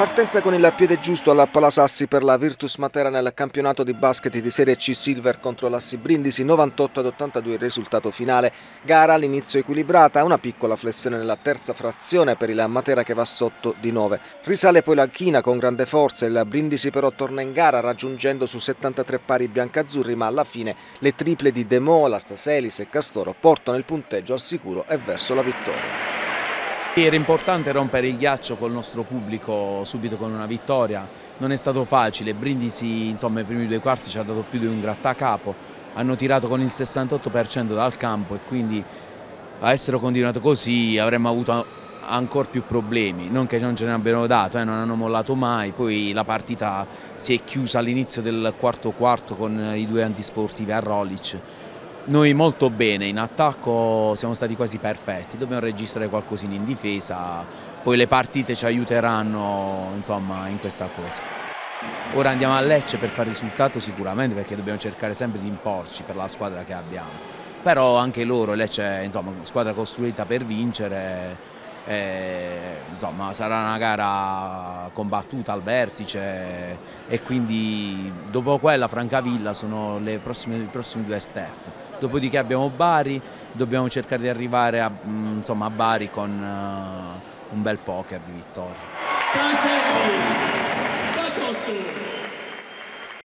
Partenza con il piede giusto alla Palasassi per la Virtus Matera nel campionato di basket di Serie C Silver contro l'Assi Brindisi 98 ad 82 il risultato finale. Gara all'inizio equilibrata, una piccola flessione nella terza frazione per il Matera che va sotto di 9. Risale poi la china con grande forza, il Brindisi però torna in gara raggiungendo su 73 pari biancazzurri ma alla fine le triple di Demola, Staselis e Castoro portano il punteggio al sicuro e verso la vittoria. Era importante rompere il ghiaccio col nostro pubblico subito con una vittoria, non è stato facile, Brindisi insomma i primi due quarti ci ha dato più di un grattacapo, hanno tirato con il 68% dal campo e quindi a essere continuato così avremmo avuto ancora più problemi, non che non ce ne abbiano dato, eh, non hanno mollato mai, poi la partita si è chiusa all'inizio del quarto quarto con i due antisportivi a Rolic noi molto bene, in attacco siamo stati quasi perfetti, dobbiamo registrare qualcosina in difesa, poi le partite ci aiuteranno insomma, in questa cosa. Ora andiamo a Lecce per fare risultato sicuramente perché dobbiamo cercare sempre di imporci per la squadra che abbiamo, però anche loro, Lecce è una squadra costruita per vincere, e, insomma, sarà una gara combattuta al vertice e quindi dopo quella Francavilla sono prossime, i prossimi due step dopodiché abbiamo Bari, dobbiamo cercare di arrivare a, mm, insomma, a Bari con uh, un bel poker di vittoria.